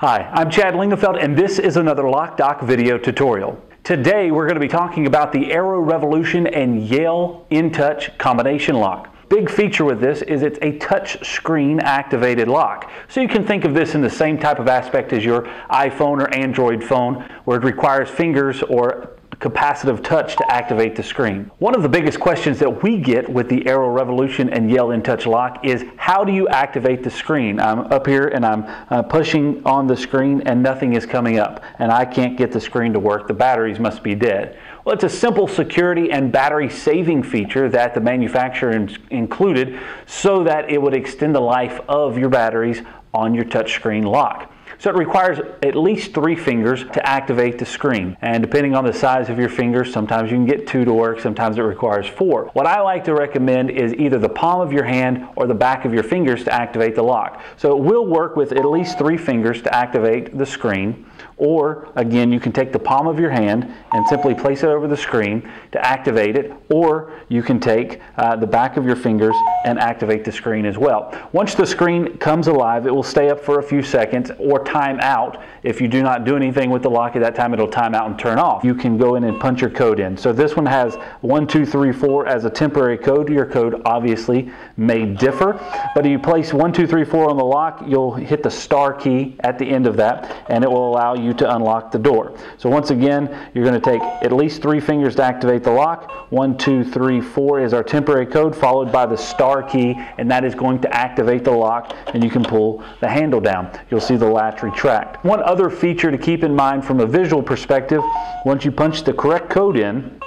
Hi, I'm Chad Lingefeld and this is another Loc-Doc video tutorial. Today we're going to be talking about the Arrow Revolution and Yale InTouch combination lock. Big feature with this is it's a touch screen activated lock. So you can think of this in the same type of aspect as your iPhone or Android phone where it requires fingers or capacitive touch to activate the screen. One of the biggest questions that we get with the Arrow Revolution and Yale InTouch lock is how do you activate the screen? I'm up here and I'm uh, pushing on the screen and nothing is coming up and I can't get the screen to work. The batteries must be dead. Well, it's a simple security and battery saving feature that the manufacturer included so that it would extend the life of your batteries on your touchscreen lock. So it requires at least three fingers to activate the screen. And depending on the size of your fingers, sometimes you can get two to work, sometimes it requires four. What I like to recommend is either the palm of your hand or the back of your fingers to activate the lock. So it will work with at least three fingers to activate the screen. Or again, you can take the palm of your hand and simply place it over the screen to activate it. Or you can take uh, the back of your fingers and activate the screen as well. Once the screen comes alive, it will stay up for a few seconds or time out. If you do not do anything with the lock at that time, it'll time out and turn off. You can go in and punch your code in. So this one has 1234 as a temporary code. Your code obviously may differ, but if you place 1234 on the lock, you'll hit the star key at the end of that and it will allow you to unlock the door. So once again, you're going to take at least three fingers to activate the lock. One, two, three, four is our temporary code, followed by the star key, and that is going to activate the lock, and you can pull the handle down. You'll see the latch retract. One other feature to keep in mind from a visual perspective, once you punch the correct code in,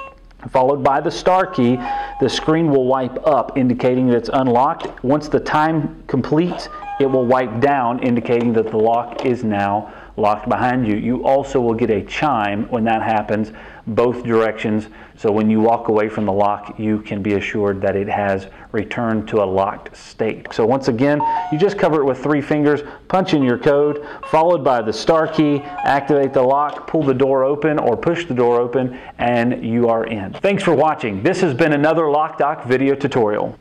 followed by the star key, the screen will wipe up, indicating that it's unlocked. Once the time completes, it will wipe down, indicating that the lock is now locked behind you. You also will get a chime when that happens, both directions. So when you walk away from the lock, you can be assured that it has returned to a locked state. So once again, you just cover it with three fingers, punch in your code, followed by the star key, activate the lock, pull the door open or push the door open, and you are in. Thanks for watching. This has been another Loc-Doc video tutorial.